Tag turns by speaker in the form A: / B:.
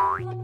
A: Bye.